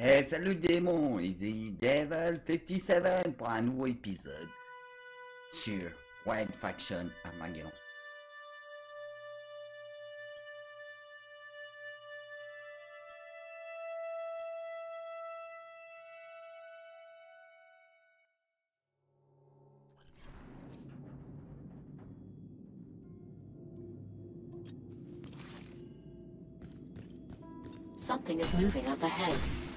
Hey, salut démon, Easy Devil 57 pour un nouveau épisode sur Wild Faction Armageddon. Something is moving up ahead.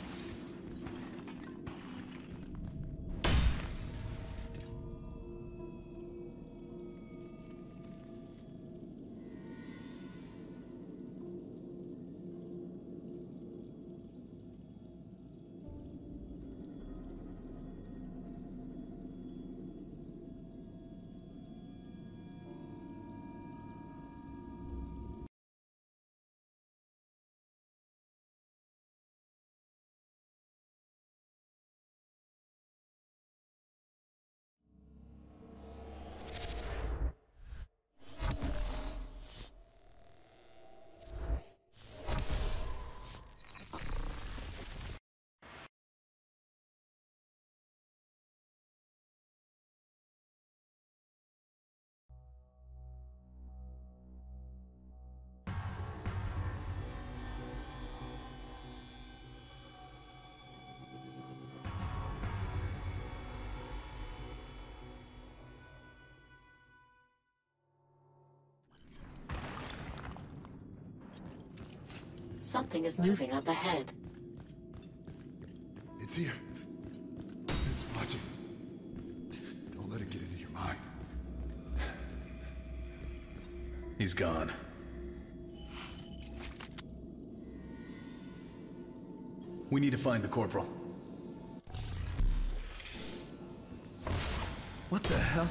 Something is moving up ahead. It's here. It's watching. Don't let it get into your mind. He's gone. We need to find the corporal. What the hell?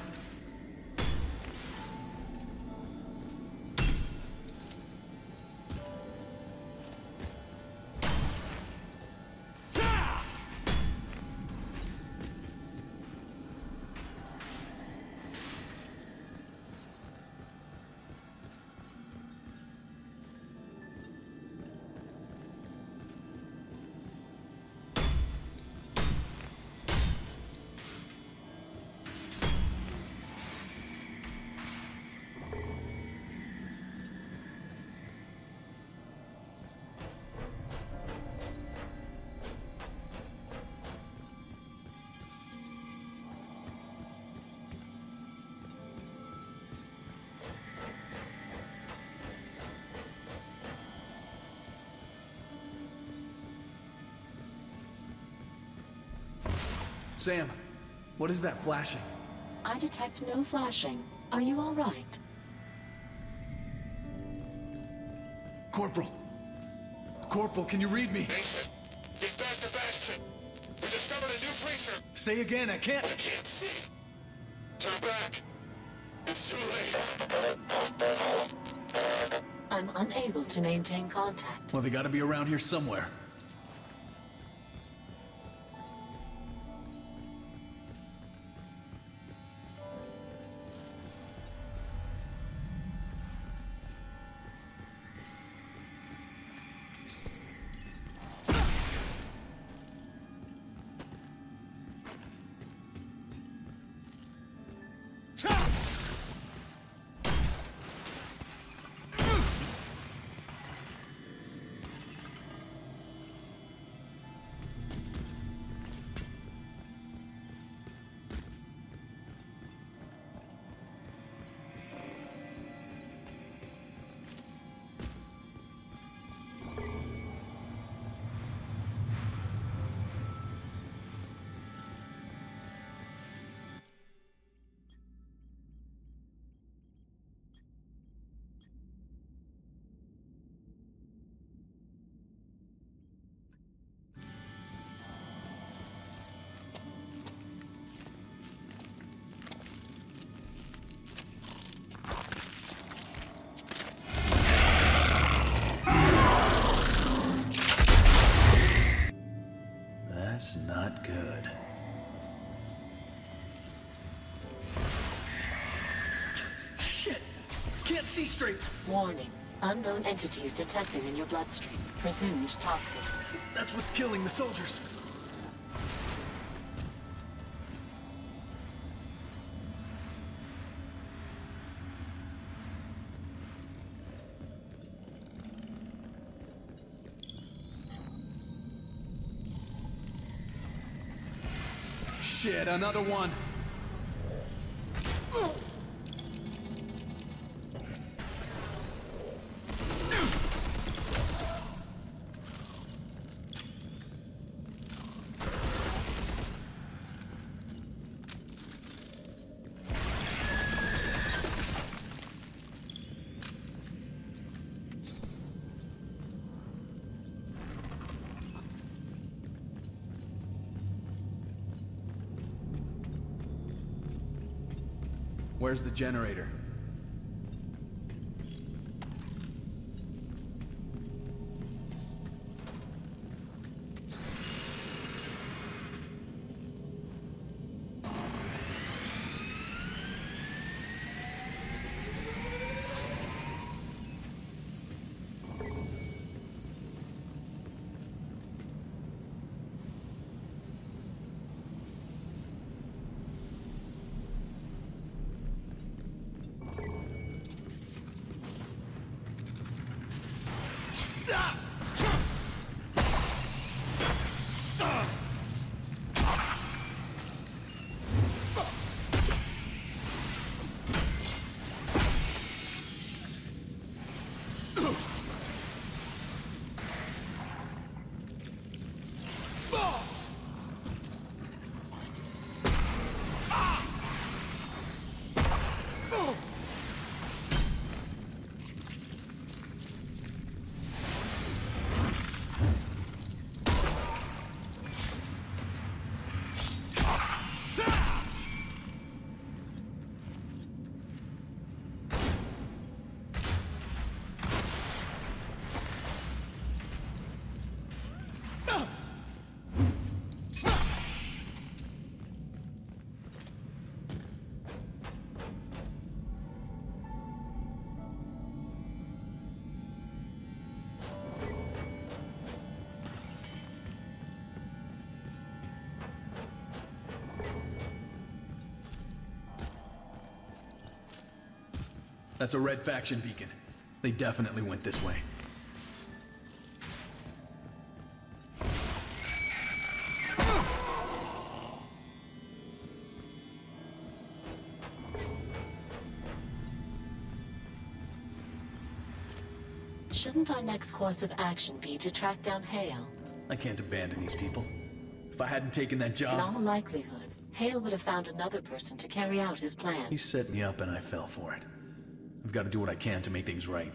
Sam, what is that flashing? I detect no flashing. Are you all right? Corporal! Corporal, can you read me? Mason, get back to Bastion. We discovered a new creature. Say again, I can't. I can't see. Turn back. It's too late. I'm unable to maintain contact. Well, they gotta be around here somewhere. Can't see straight! Warning. Unknown entities detected in your bloodstream. Presumed toxic. That's what's killing the soldiers. Shit, another one. Where's the generator? That's a red faction beacon. They definitely went this way. Shouldn't our next course of action be to track down Hale? I can't abandon these people. If I hadn't taken that job... In all likelihood, Hale would have found another person to carry out his plan. he set me up and I fell for it. I've got to do what I can to make things right.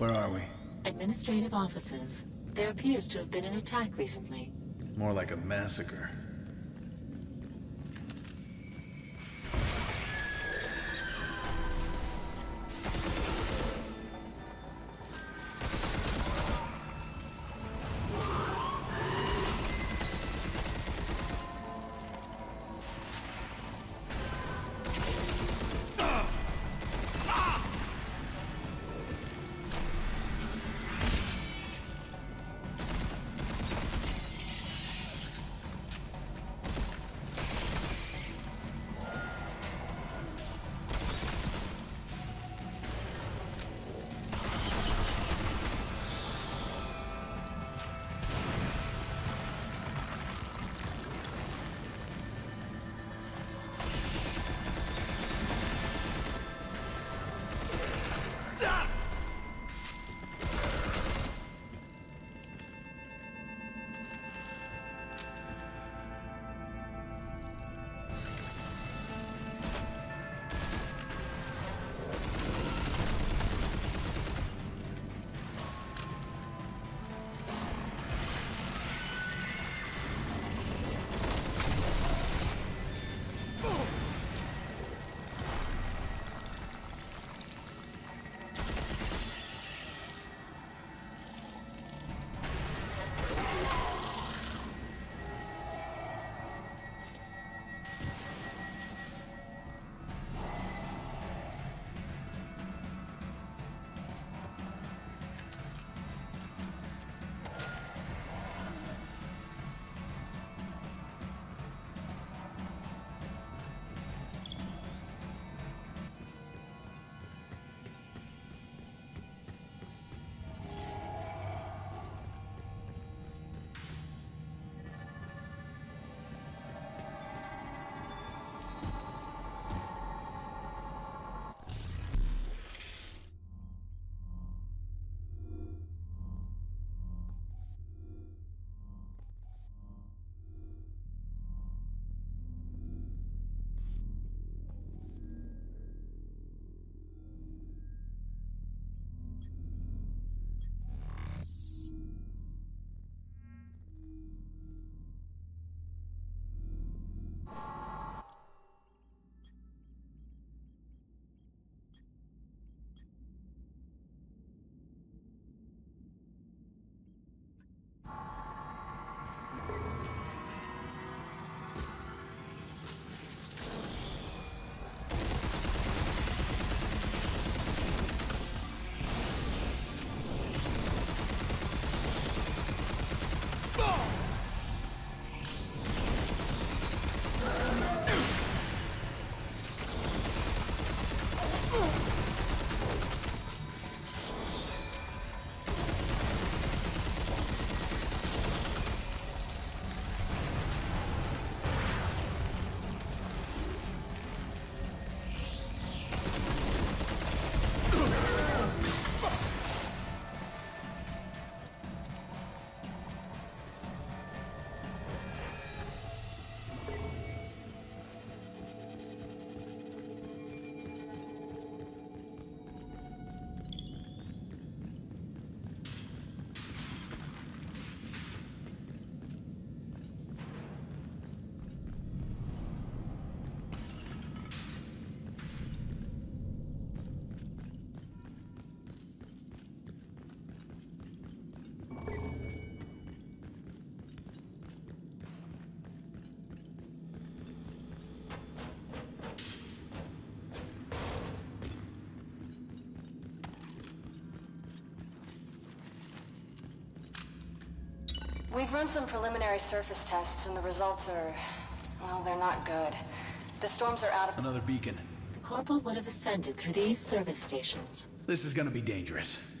Where are we? Administrative offices. There appears to have been an attack recently. More like a massacre. We've run some preliminary surface tests, and the results are... well, they're not good. The storms are out of... Another beacon. The Corporal would have ascended through these service stations. This is gonna be dangerous.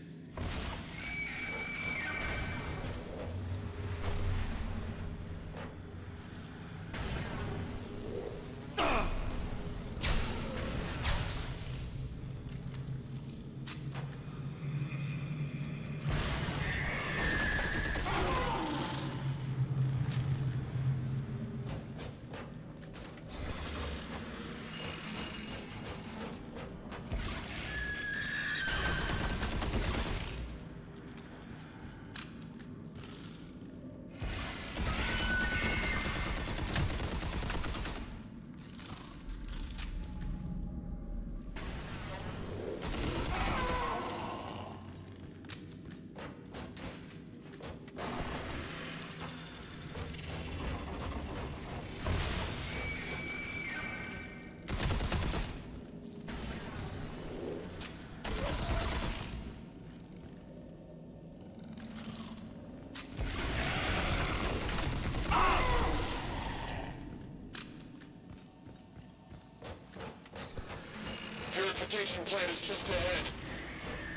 Relocation plan is just ahead.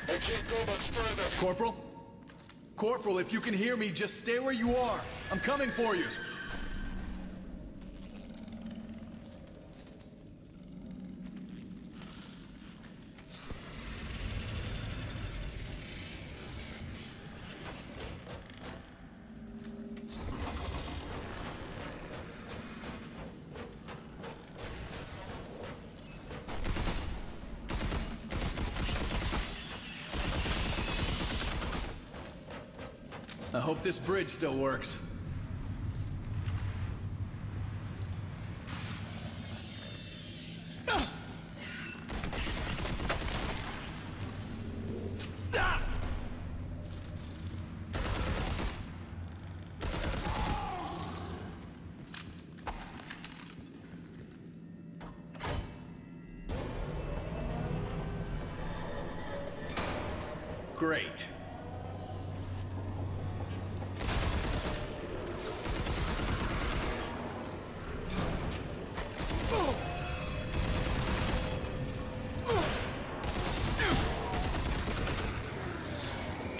I can't go much further. Corporal? Corporal, if you can hear me, just stay where you are. I'm coming for you. I hope this bridge still works.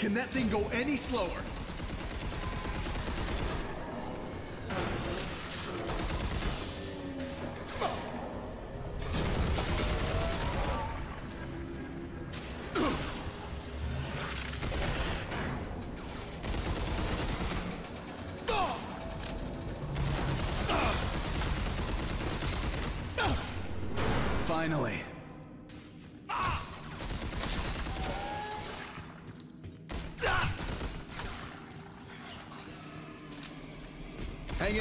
Can that thing go any slower?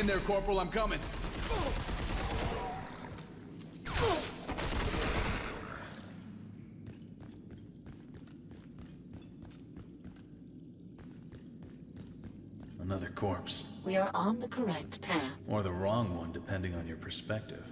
In there, Corporal, I'm coming. Another corpse. We are on the correct path. Or the wrong one, depending on your perspective.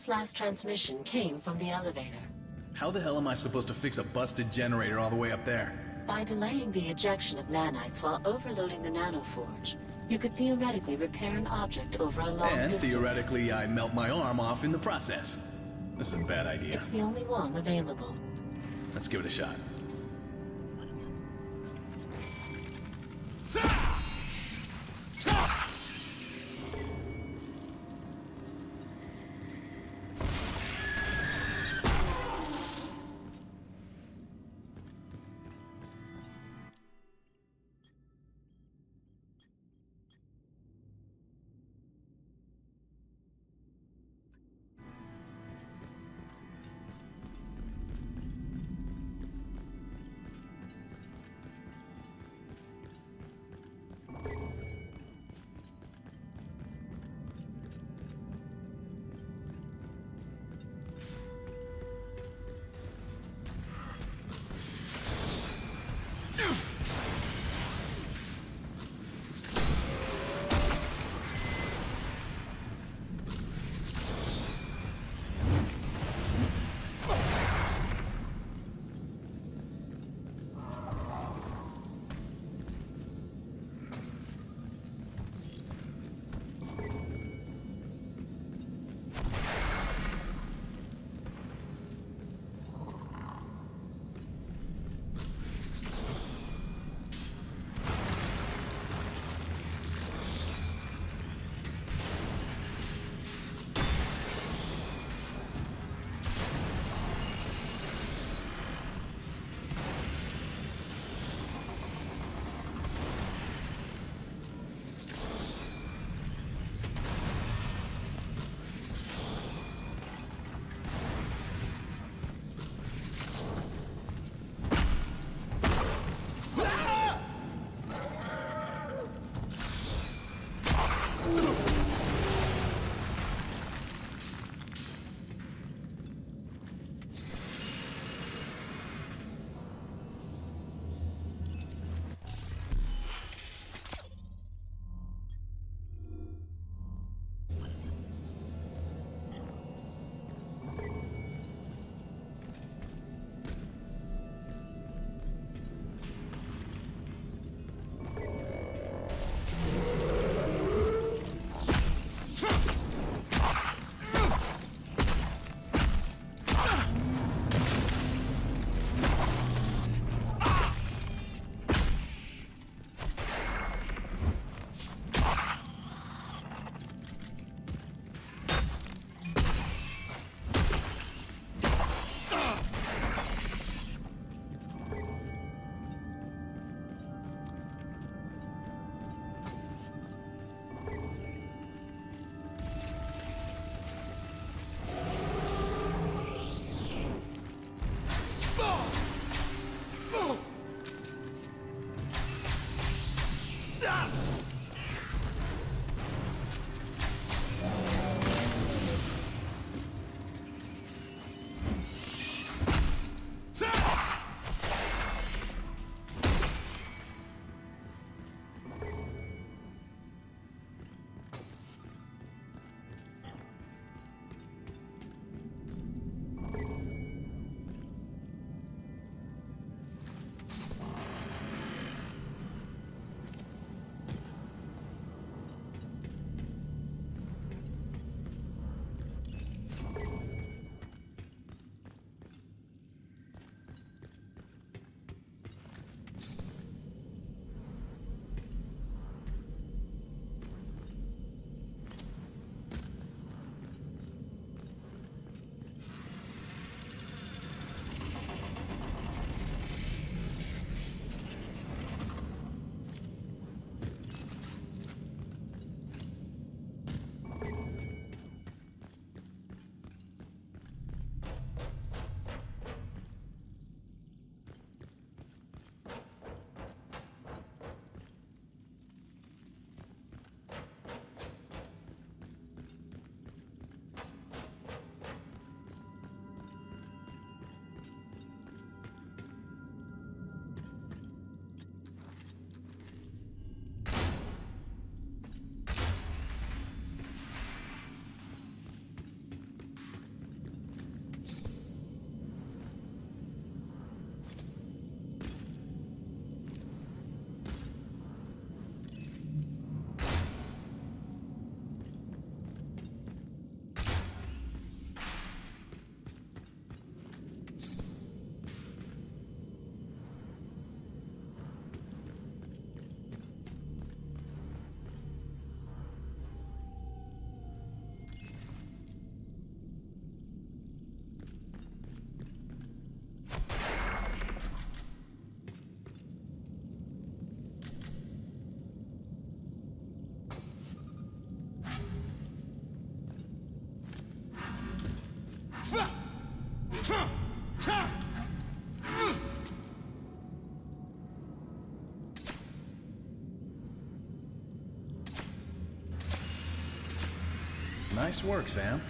Corporal's last transmission came from the elevator. How the hell am I supposed to fix a busted generator all the way up there? By delaying the ejection of nanites while overloading the nanoforge, you could theoretically repair an object over a long and distance. theoretically, I melt my arm off in the process. This is a bad idea. It's the only one available. Let's give it a shot. Nice work, Sam.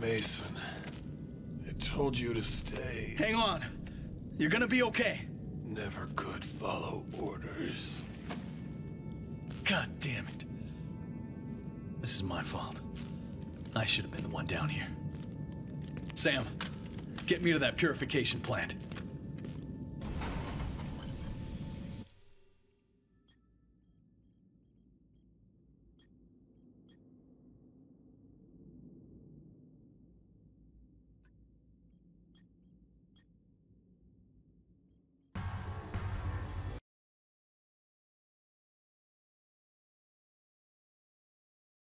Mason, I told you to stay. Hang on. You're gonna be okay. Never could follow orders. God damn it. This is my fault. I should have been the one down here. Sam, get me to that purification plant.